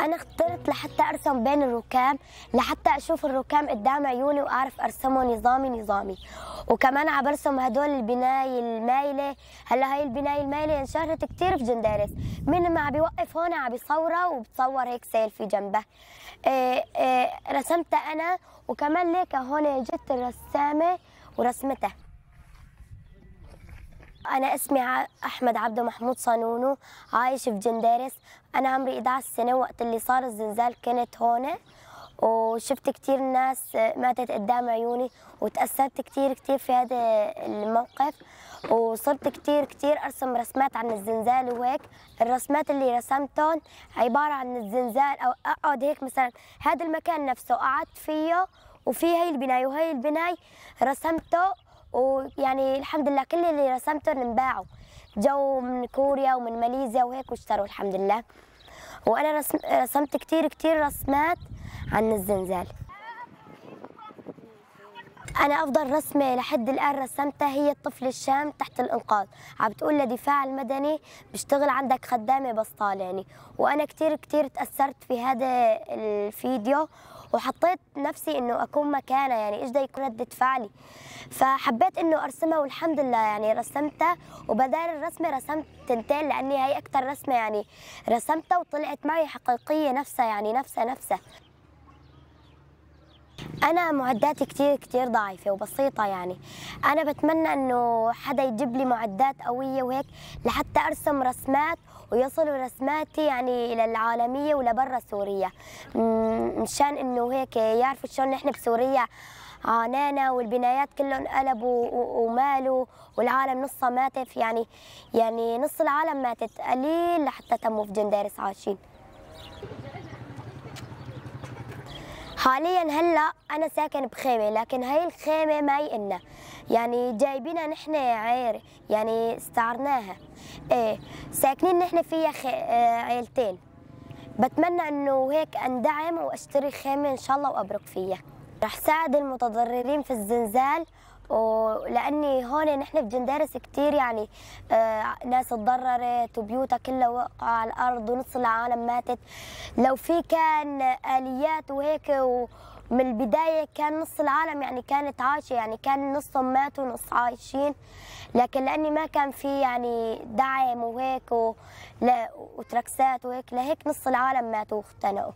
أنا اخترت لحتى أرسم بين الركام لحتى أشوف الركام قدام عيوني وأعرف ارسمه نظامي نظامي. وكمان عم برسم هدول البناية المايلة هلأ هاي البناية المايلة انشهرت كثير في جنديرس مين ما بيوقف هون عم بيصورها وبتصور هيك سيلفي جنبه إيه إيه رسمتها أنا وكمان ليك هون جت الرسامة ورسمتها. أنا اسمي أحمد عبده محمود صانونو عايش في جنديرس أنا عمري 11 سنة وقت اللي صار الزلزال كنت هون وشفت كتير ناس ماتت قدام عيوني وتأثرت كتير كتير في هذا الموقف. وصرت كتير كتير أرسم رسمات عن الزلزال وهيك. الرسمات اللي رسمتهم عبارة عن الزلزال أو أقعد هيك مثلا هذا المكان نفسه قعدت فيه وفي هاي البناية وهي البناية رسمته ويعني الحمد لله كل اللي رسمته انباعوا. جو من كوريا ومن ماليزيا وهيك واشتروا الحمد لله. وأنا رسم رسمت كتير كتير رسمات عن الزلزال أنا أفضل رسمة لحد الآن رسمتها هي الطفل الشام تحت الإنقاذ. عم بتقول لدفاع المدني بيشتغل عندك خدامة بسطالاني وأنا كتير كتير تأثرت في هذا الفيديو وحطيت نفسي إنه أكون مكانها يعني إيش ده يكون ردة فعلي؟ فحبيت إنه أرسمها والحمد لله يعني رسمتها وبدال الرسمة رسمت تنتين لأني هي أكتر رسمة يعني رسمتها وطلعت معي حقيقية نفسها يعني نفسها نفسها. أنا معداتي كتير كتير ضعيفة وبسيطة يعني. أنا بتمنى إنه حدا يجيب لي معدات قوية وهيك لحتى أرسم رسمات ويصلوا رسماتي يعني إلى العالمية ولبرا سوريا. مشان إنه هيك يعرفوا شلون نحن بسوريا عانانا والبنايات كلهم قلبوا ومالوا والعالم نصها ماتت يعني يعني نص العالم ماتت قليل لحتى تموا في جنديرس عايشين. حاليا هلأ أنا ساكن بخيمة لكن هاي الخيمة ما يقلنا يعني جايبينها نحن عير يعني استعرناها. إيه ساكنين نحن فيها خي... آه، عيلتين. بتمنى إنه هيك أندعم وأشتري خيمة إن شاء الله وأبرك فيها. رح ساعد المتضررين في الزلزال ولاني هون نحن في جنديرس كثير يعني آه ناس تضررت وبيوتها كلها وقعوا على الأرض ونص العالم ماتت. لو في كان آليات وهيك ومن البداية كان نص العالم يعني كانت عايشة يعني كان نصهم ماتوا ونص عايشين. لكن لأني ما كان في يعني دعم وهيك و... وتركسات وهيك لهيك نص العالم ماتوا واختنقوا.